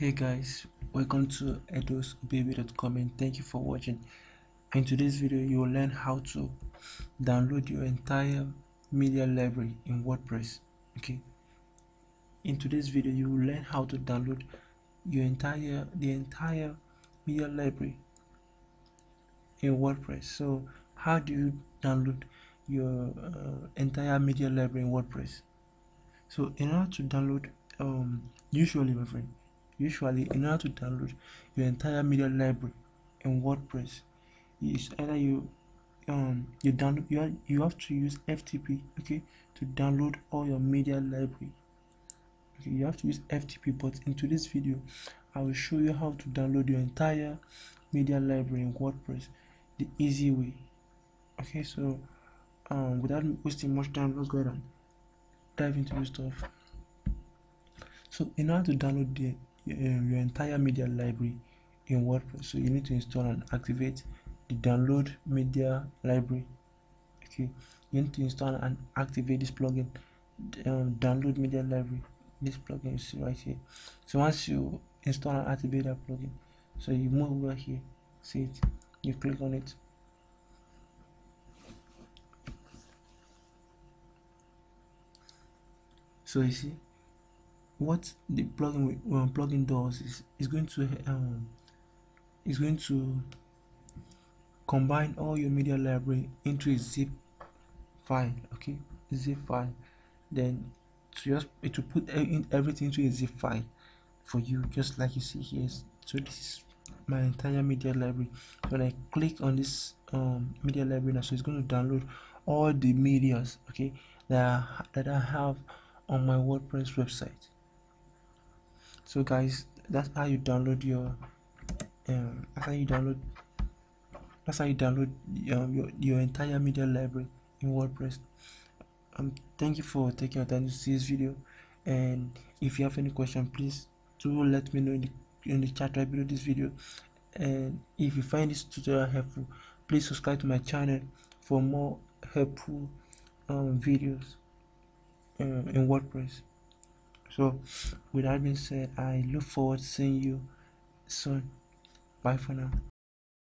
hey guys welcome to edos-ubebe.com and thank you for watching. In today's video you will learn how to download your entire media library in wordpress okay? In today's video you will learn how to download your entire the entire media library in wordpress. So how do you download your uh, entire media library in wordpress? So in order to download um usually my friend usually in order to download your entire media library in wordpress is either you um you download you, have, you have to use ftp okay to download all your media library. Okay you have to use ftp but in today's video i will show you how to download your entire media library in wordpress the easy way. Okay so um without wasting much time let's go ahead and dive into this stuff. So in order to download the your entire media library in WordPress. So you need to install and activate the download media library. Okay, you need to install and activate this plugin, um, download media library. This plugin is right here. So once you install and activate that plugin, so you move over here, see it, you click on it. So you see what the plugin um, plugin does is is going to um is going to combine all your media library into a zip file okay? Zip file. Then to just it will put in everything to a zip file for you just like you see here. So this is my entire media library. When i click on this um media library now so it's going to download all the medias okay that I, that i have on my wordpress website so guys that's how you download your um that's how you download that's how you download um, your, your entire media library in wordpress. Um thank you for taking your time to see this video. And if you have any question please do let me know in the in the chat right below this video. And if you find this tutorial helpful please subscribe to my channel for more helpful um, videos uh, in wordpress so with that being said i look forward to seeing you soon. Bye for now